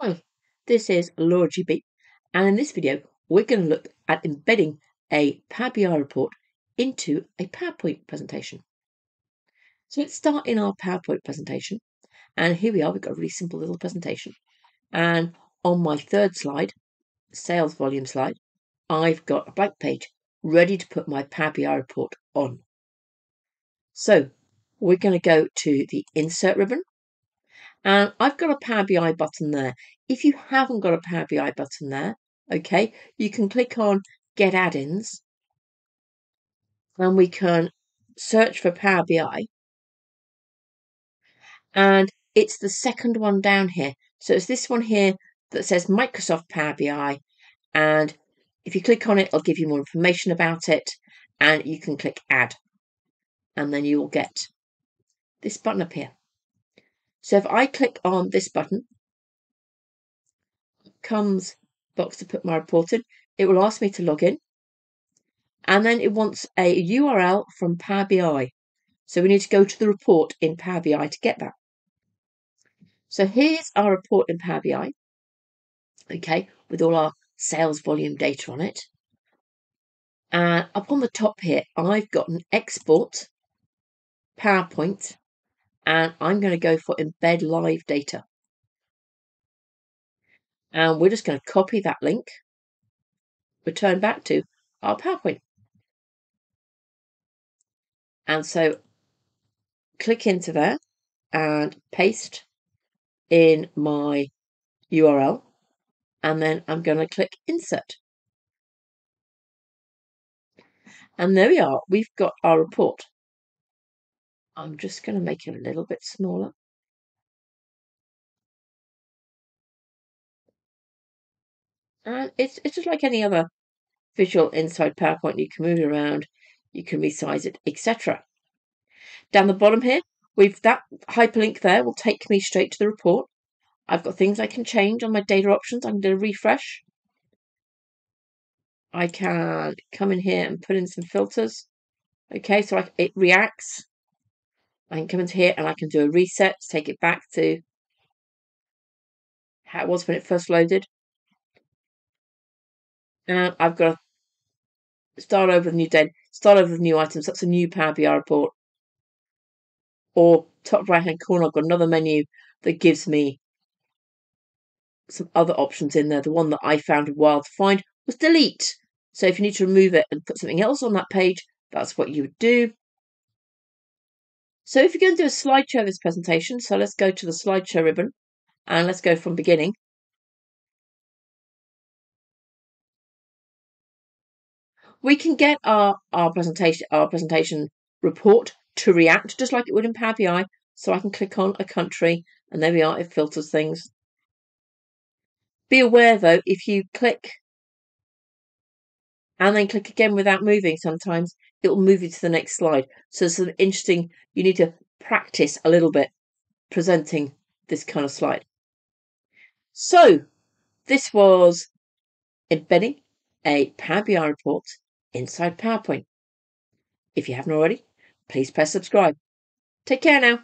Hi, this is Laura GB, and in this video, we're going to look at embedding a Power BI report into a PowerPoint presentation. So let's start in our PowerPoint presentation, and here we are. We've got a really simple little presentation, and on my third slide, sales volume slide, I've got a blank page ready to put my Power BI report on. So we're going to go to the Insert ribbon and I've got a Power BI button there. If you haven't got a Power BI button there, okay, you can click on Get Add-ins and we can search for Power BI. And it's the second one down here. So it's this one here that says Microsoft Power BI. And if you click on it, it'll give you more information about it. And you can click Add. And then you will get this button up here. So if I click on this button, comes box to put my report in, it will ask me to log in. And then it wants a URL from Power BI. So we need to go to the report in Power BI to get that. So here's our report in Power BI. Okay, with all our sales volume data on it. And up on the top here, I've got an export PowerPoint and I'm going to go for embed live data. And we're just going to copy that link, return back to our PowerPoint. And so click into there and paste in my URL. And then I'm going to click insert. And there we are. We've got our report. I'm just going to make it a little bit smaller. And it's, it's just like any other visual inside PowerPoint. You can move it around, you can resize it, etc. Down the bottom here, we've that hyperlink there will take me straight to the report. I've got things I can change on my data options. I can do a refresh. I can come in here and put in some filters. Okay, so I, it reacts I can come into here and I can do a reset to take it back to how it was when it first loaded. And I've got to start over with new data, start over with new items. That's a new Power BI report. Or top right hand corner, I've got another menu that gives me some other options in there. The one that I found a while to find was delete. So if you need to remove it and put something else on that page, that's what you would do. So if you're going to do a slideshow of this presentation, so let's go to the slideshow ribbon and let's go from beginning. We can get our, our presentation our presentation report to react just like it would in Power BI. So I can click on a country and there we are, it filters things. Be aware though, if you click and then click again without moving sometimes, it will move you to the next slide. So it's an interesting, you need to practice a little bit presenting this kind of slide. So this was embedding a Power BI report inside PowerPoint. If you haven't already, please press subscribe. Take care now.